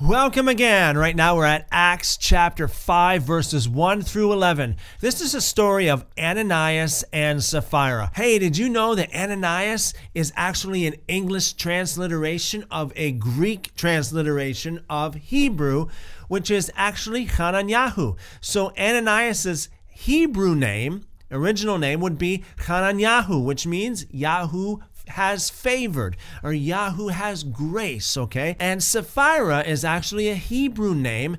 Welcome again. Right now we're at Acts chapter 5, verses 1 through 11. This is a story of Ananias and Sapphira. Hey, did you know that Ananias is actually an English transliteration of a Greek transliteration of Hebrew, which is actually Hananyahu? So Ananias's Hebrew name, original name, would be Hananyahu, which means Yahu has favored or Yahu has grace, okay? And Sapphira is actually a Hebrew name.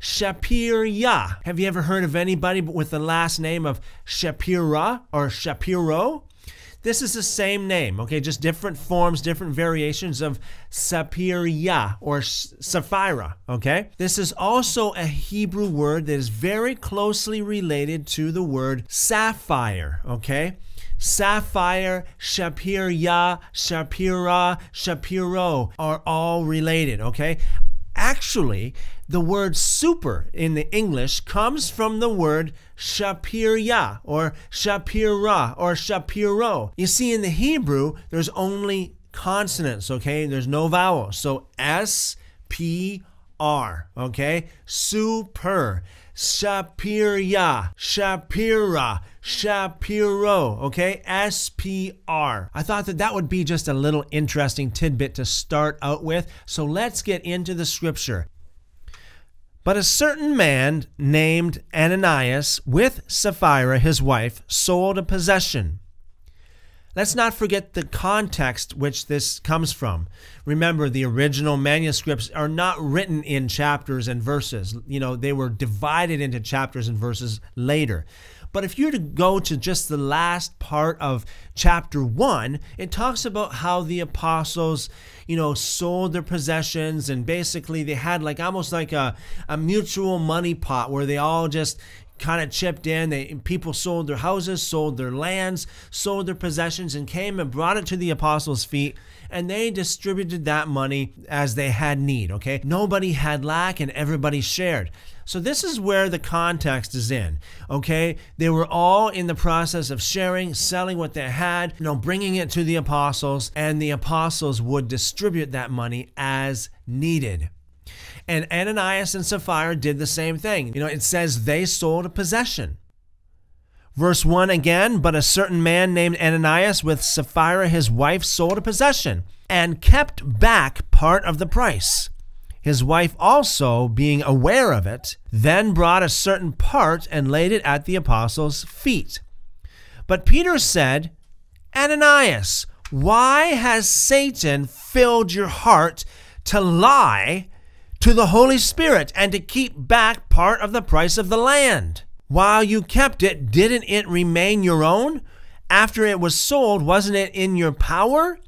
Shapirah. Have you ever heard of anybody with the last name of Shapira or Shapiro? This is the same name, okay? Just different forms, different variations of Sapphira or Sapphira, okay? This is also a Hebrew word that is very closely related to the word sapphire, okay? Sapphire, Shapira, Shapira, Shapiro are all related, okay? Actually, the word super in the English comes from the word Shapirya or Shapira or Shapiro. You see, in the Hebrew, there's only consonants, okay? There's no vowels. So S P R, okay? Super. Shapirya, Shapira, Shapiro, okay? S P R. I thought that that would be just a little interesting tidbit to start out with. So let's get into the scripture. But a certain man named Ananias, with Sapphira his wife, sold a possession Let's not forget the context which this comes from. Remember, the original manuscripts are not written in chapters and verses. You know, they were divided into chapters and verses later. But if you were to go to just the last part of chapter one, it talks about how the apostles, you know, sold their possessions and basically they had like almost like a, a mutual money pot where they all just, kind of chipped in. They people sold their houses, sold their lands, sold their possessions, and came and brought it to the apostles' feet, and they distributed that money as they had need. Okay, nobody had lack, and everybody shared. So this is where the context is in. Okay, they were all in the process of sharing, selling what they had, you know, bringing it to the apostles, and the apostles would distribute that money as needed. And Ananias and Sapphira did the same thing. You know, it says they sold a possession. Verse 1 again, but a certain man named Ananias with Sapphira his wife sold a possession and kept back part of the price. His wife also, being aware of it, then brought a certain part and laid it at the apostles' feet. But Peter said, Ananias, why has Satan filled your heart to lie to the Holy Spirit and to keep back part of the price of the land. While you kept it, didn't it remain your own? After it was sold, wasn't it in your power?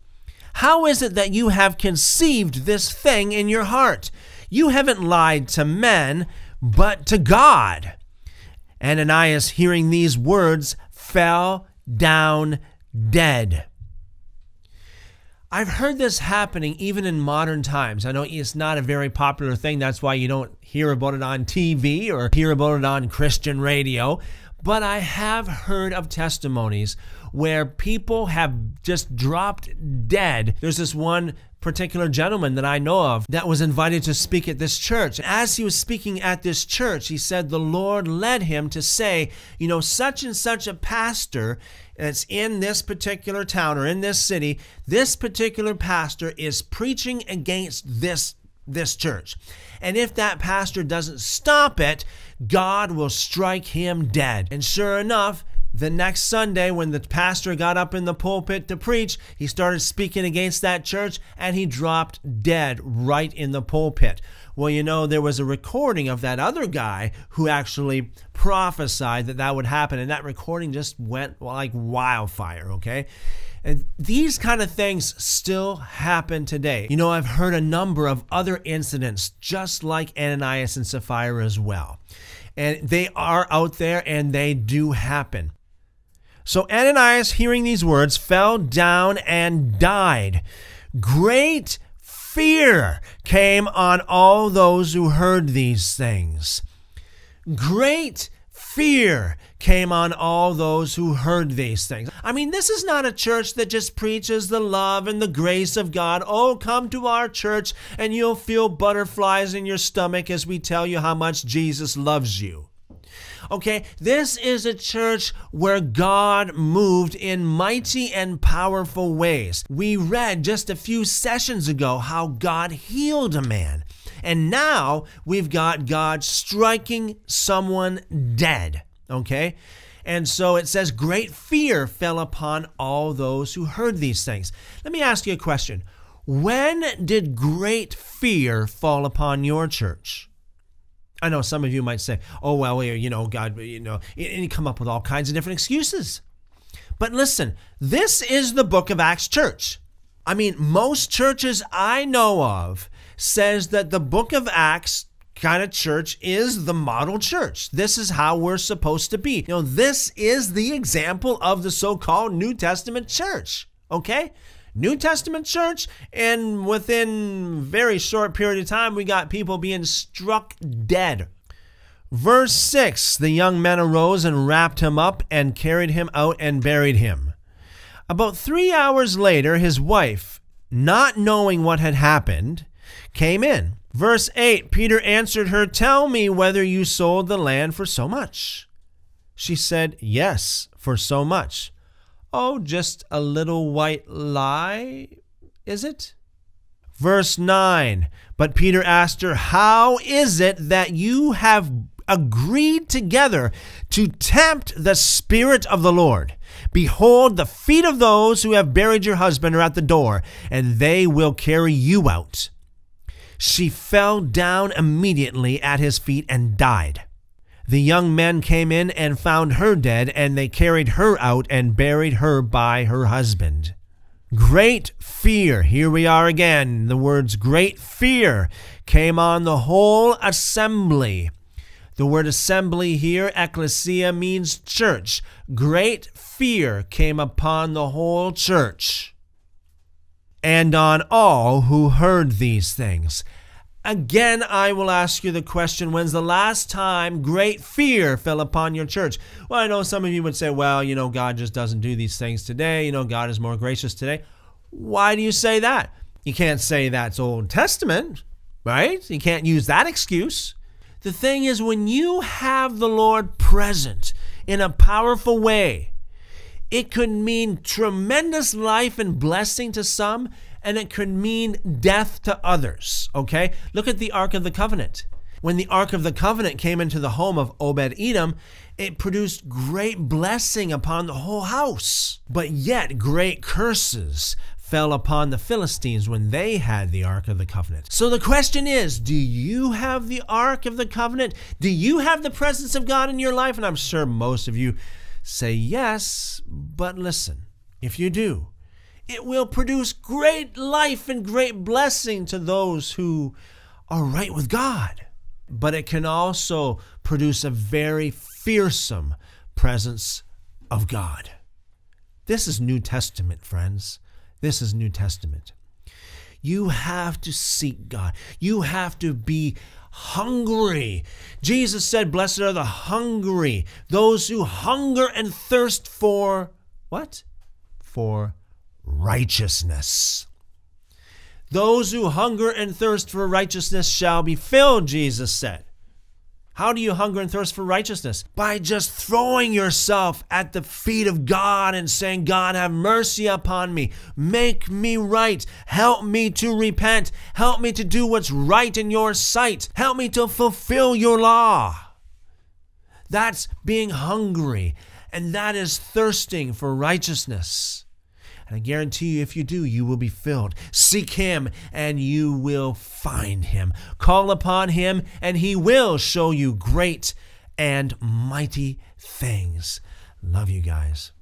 How is it that you have conceived this thing in your heart? You haven't lied to men, but to God. Ananias, hearing these words, fell down dead. I've heard this happening even in modern times. I know it's not a very popular thing. That's why you don't hear about it on TV or hear about it on Christian radio. But I have heard of testimonies where people have just dropped dead. There's this one particular gentleman that I know of that was invited to speak at this church. As he was speaking at this church, he said the Lord led him to say, you know, such and such a pastor that's in this particular town or in this city, this particular pastor is preaching against this this church. And if that pastor doesn't stop it, God will strike him dead. And sure enough, the next Sunday, when the pastor got up in the pulpit to preach, he started speaking against that church and he dropped dead right in the pulpit. Well, you know, there was a recording of that other guy who actually prophesied that that would happen, and that recording just went like wildfire, okay? And these kind of things still happen today. You know, I've heard a number of other incidents just like Ananias and Sapphira as well. And they are out there and they do happen. So Ananias, hearing these words, fell down and died. Great fear came on all those who heard these things. Great fear came on all those who heard these things. I mean, this is not a church that just preaches the love and the grace of God. Oh, come to our church and you'll feel butterflies in your stomach as we tell you how much Jesus loves you. Okay, this is a church where God moved in mighty and powerful ways. We read just a few sessions ago how God healed a man. And now we've got God striking someone dead. Okay? And so it says, Great fear fell upon all those who heard these things. Let me ask you a question. When did great fear fall upon your church? I know some of you might say, oh, well, you know, God, you know, and you come up with all kinds of different excuses. But listen, this is the book of Acts church. I mean, most churches I know of says that the book of Acts kind of church is the model church. This is how we're supposed to be. You know, this is the example of the so-called New Testament church. Okay? New Testament church, and within very short period of time, we got people being struck dead. Verse 6 The young men arose and wrapped him up and carried him out and buried him. About three hours later, his wife, not knowing what had happened, came in. Verse 8 Peter answered her, Tell me whether you sold the land for so much. She said, Yes, for so much. Oh, just a little white lie, is it? Verse 9 But Peter asked her, How is it that you have agreed together to tempt the Spirit of the Lord? Behold, the feet of those who have buried your husband are at the door, and they will carry you out. She fell down immediately at his feet and died. The young men came in and found her dead, and they carried her out and buried her by her husband. Great fear, here we are again. The words great fear came on the whole assembly. The word assembly here, ecclesia, means church. Great fear came upon the whole church and on all who heard these things. Again, I will ask you the question when's the last time great fear fell upon your church? Well, I know some of you would say, well, you know, God just doesn't do these things today. You know, God is more gracious today. Why do you say that? You can't say that's Old Testament, right? You can't use that excuse. The thing is, when you have the Lord present in a powerful way, it could mean tremendous life and blessing to some and it could mean death to others. Okay? Look at the Ark of the Covenant. When the Ark of the Covenant came into the home of Obed Edom, it produced great blessing upon the whole house. But yet, great curses fell upon the Philistines when they had the Ark of the Covenant. So the question is do you have the Ark of the Covenant? Do you have the presence of God in your life? And I'm sure most of you say yes, but listen, if you do, it will produce great life and great blessing to those who are right with God. But it can also produce a very fearsome presence of God. This is New Testament, friends. This is New Testament. You have to seek God. You have to be hungry. Jesus said, Blessed are the hungry, those who hunger and thirst for what? For righteousness. Those who hunger and thirst for righteousness shall be filled, Jesus said. How do you hunger and thirst for righteousness? By just throwing yourself at the feet of God and saying, God, have mercy upon me. Make me right. Help me to repent. Help me to do what's right in your sight. Help me to fulfill your law. That's being hungry, and that is thirsting for righteousness. And I guarantee you, if you do, you will be filled. Seek him, and you will find him. Call upon him, and he will show you great and mighty things. Love you guys.